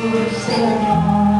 Jerusalem.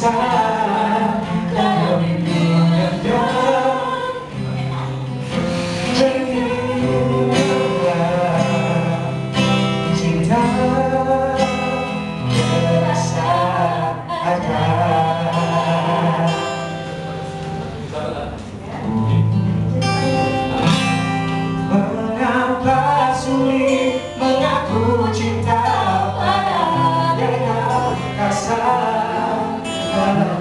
side.